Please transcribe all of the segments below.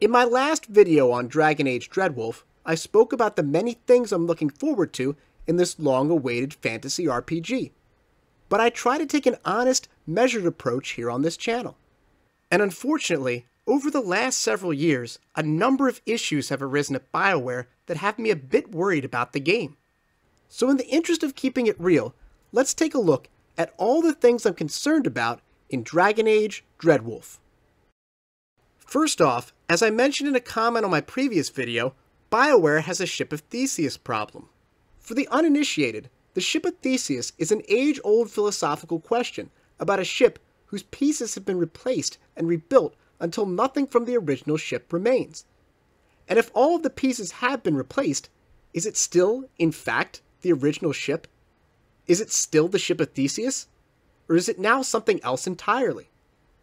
In my last video on Dragon Age Dreadwolf, I spoke about the many things I'm looking forward to in this long awaited fantasy RPG. But I try to take an honest, measured approach here on this channel. And unfortunately, over the last several years, a number of issues have arisen at BioWare that have me a bit worried about the game. So, in the interest of keeping it real, let's take a look at all the things I'm concerned about in Dragon Age Dreadwolf. First off, as I mentioned in a comment on my previous video, BioWare has a Ship of Theseus problem. For the uninitiated, the Ship of Theseus is an age old philosophical question about a ship whose pieces have been replaced and rebuilt until nothing from the original ship remains. And if all of the pieces have been replaced, is it still, in fact, the original ship? Is it still the Ship of Theseus? Or is it now something else entirely?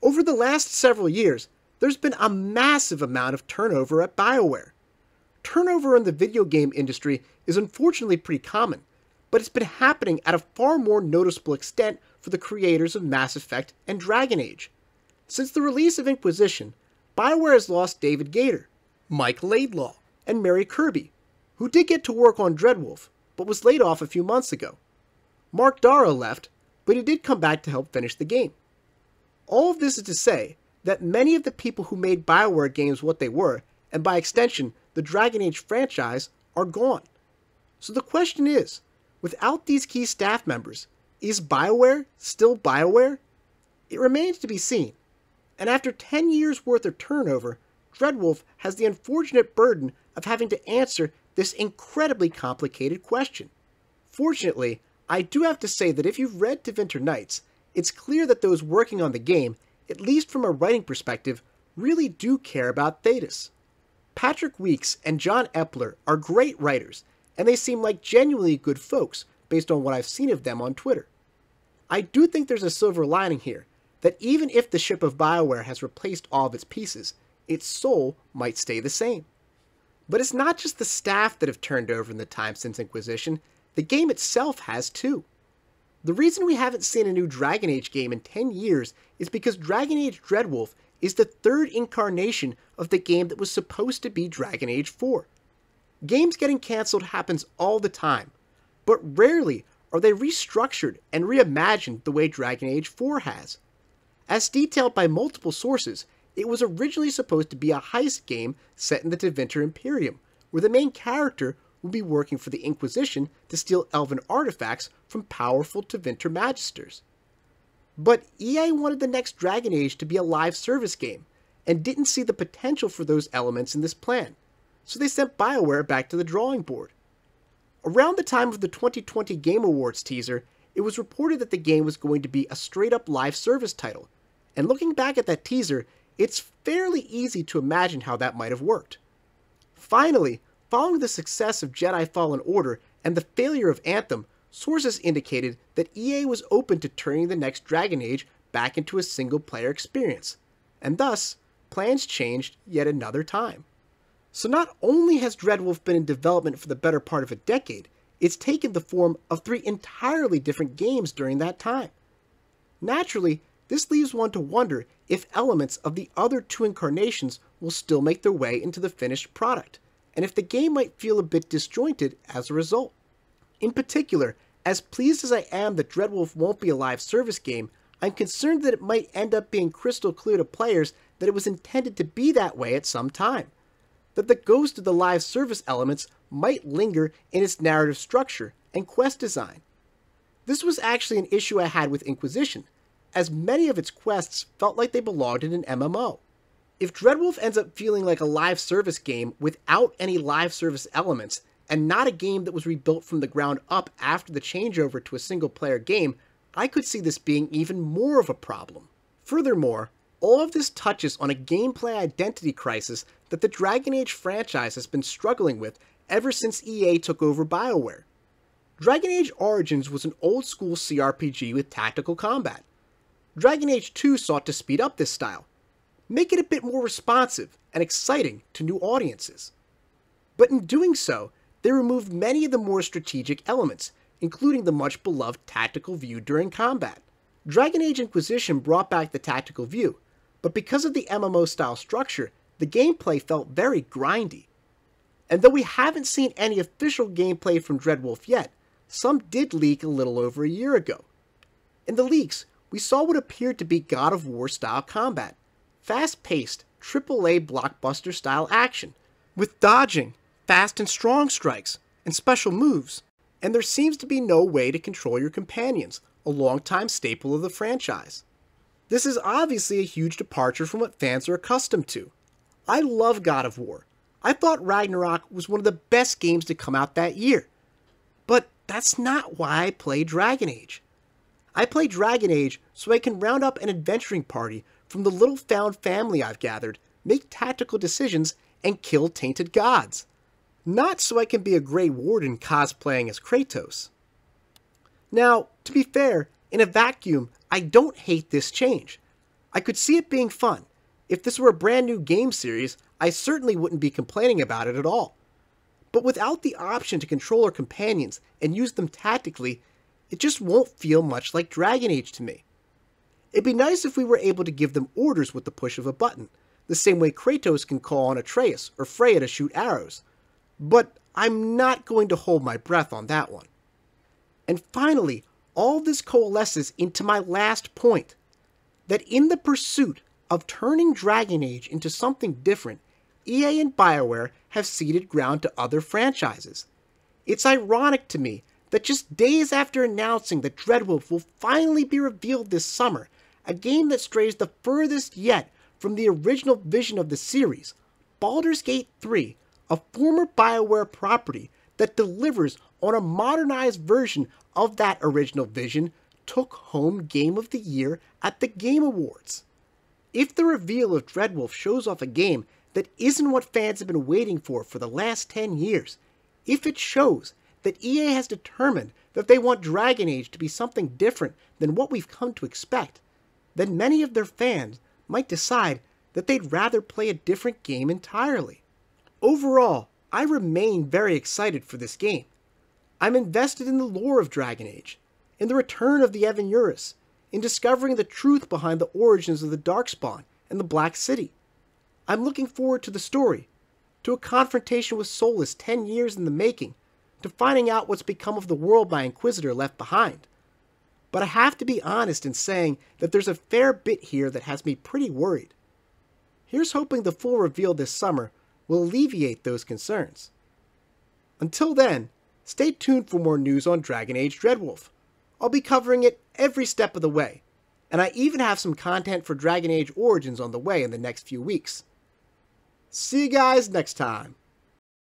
Over the last several years, there's been a massive amount of turnover at BioWare. Turnover in the video game industry is unfortunately pretty common, but it's been happening at a far more noticeable extent for the creators of Mass Effect and Dragon Age. Since the release of Inquisition, BioWare has lost David Gaider, Mike Laidlaw, and Mary Kirby, who did get to work on Dreadwolf, but was laid off a few months ago. Mark Darrah left, but he did come back to help finish the game. All of this is to say that many of the people who made BioWare games what they were, and by extension, the Dragon Age franchise, are gone. So the question is without these key staff members, is BioWare still BioWare? It remains to be seen. And after 10 years worth of turnover, Dreadwolf has the unfortunate burden of having to answer this incredibly complicated question. Fortunately, I do have to say that if you've read Tevinter Nights, it's clear that those working on the game at least from a writing perspective, really do care about Thedas. Patrick Weekes and John Epler are great writers, and they seem like genuinely good folks based on what I've seen of them on Twitter. I do think there's a silver lining here, that even if the ship of BioWare has replaced all of its pieces, its soul might stay the same. But it's not just the staff that have turned over in the time since Inquisition, the game itself has too. The reason we haven't seen a new Dragon Age game in 10 years is because Dragon Age Dreadwolf is the third incarnation of the game that was supposed to be Dragon Age 4. Games getting cancelled happens all the time, but rarely are they restructured and reimagined the way Dragon Age 4 has. As detailed by multiple sources, it was originally supposed to be a heist game set in the Tevinter Imperium, where the main character would be working for the Inquisition to steal elven artifacts from powerful Tevinter magisters. But EA wanted the next Dragon Age to be a live service game, and didn't see the potential for those elements in this plan, so they sent BioWare back to the drawing board. Around the time of the 2020 Game Awards teaser, it was reported that the game was going to be a straight up live service title, and looking back at that teaser, it's fairly easy to imagine how that might have worked. Finally, Following the success of Jedi Fallen Order and the failure of Anthem, sources indicated that EA was open to turning the next Dragon Age back into a single player experience, and thus, plans changed yet another time. So not only has Dreadwolf been in development for the better part of a decade, it's taken the form of three entirely different games during that time. Naturally, this leaves one to wonder if elements of the other two incarnations will still make their way into the finished product and if the game might feel a bit disjointed as a result. In particular, as pleased as I am that Dreadwolf won't be a live service game, I'm concerned that it might end up being crystal clear to players that it was intended to be that way at some time. That the ghost of the live service elements might linger in its narrative structure and quest design. This was actually an issue I had with Inquisition, as many of its quests felt like they belonged in an MMO. If Dreadwolf ends up feeling like a live service game without any live service elements, and not a game that was rebuilt from the ground up after the changeover to a single player game, I could see this being even more of a problem. Furthermore, all of this touches on a gameplay identity crisis that the Dragon Age franchise has been struggling with ever since EA took over BioWare. Dragon Age Origins was an old school CRPG with tactical combat. Dragon Age 2 sought to speed up this style, make it a bit more responsive and exciting to new audiences. But in doing so, they removed many of the more strategic elements, including the much beloved tactical view during combat. Dragon Age Inquisition brought back the tactical view, but because of the MMO style structure, the gameplay felt very grindy. And though we haven't seen any official gameplay from Dreadwolf yet, some did leak a little over a year ago. In the leaks, we saw what appeared to be God of War style combat, fast paced, AAA blockbuster style action, with dodging, fast and strong strikes, and special moves. And there seems to be no way to control your companions, a longtime staple of the franchise. This is obviously a huge departure from what fans are accustomed to. I love God of War. I thought Ragnarok was one of the best games to come out that year. But that's not why I play Dragon Age. I play Dragon Age so I can round up an adventuring party from the little found family I've gathered, make tactical decisions, and kill tainted gods. Not so I can be a Grey Warden cosplaying as Kratos. Now, to be fair, in a vacuum, I don't hate this change. I could see it being fun. If this were a brand new game series, I certainly wouldn't be complaining about it at all. But without the option to control our companions and use them tactically, it just won't feel much like Dragon Age to me. It'd be nice if we were able to give them orders with the push of a button, the same way Kratos can call on Atreus or Freya to shoot arrows. But I'm not going to hold my breath on that one. And finally, all this coalesces into my last point that in the pursuit of turning Dragon Age into something different, EA and BioWare have ceded ground to other franchises. It's ironic to me that just days after announcing that Dreadwolf will finally be revealed this summer, a game that strays the furthest yet from the original vision of the series, Baldur's Gate 3, a former BioWare property that delivers on a modernized version of that original vision, took home Game of the Year at the Game Awards. If the reveal of Dreadwolf shows off a game that isn't what fans have been waiting for for the last 10 years, if it shows that EA has determined that they want Dragon Age to be something different than what we've come to expect, then many of their fans might decide that they'd rather play a different game entirely. Overall, I remain very excited for this game. I'm invested in the lore of Dragon Age, in the return of the Evan in discovering the truth behind the origins of the Darkspawn and the Black City. I'm looking forward to the story, to a confrontation with Solas 10 years in the making, to finding out what's become of the world my Inquisitor left behind. But I have to be honest in saying that there's a fair bit here that has me pretty worried. Here's hoping the full reveal this summer will alleviate those concerns. Until then, stay tuned for more news on Dragon Age Dreadwolf. I'll be covering it every step of the way, and I even have some content for Dragon Age Origins on the way in the next few weeks. See you guys next time.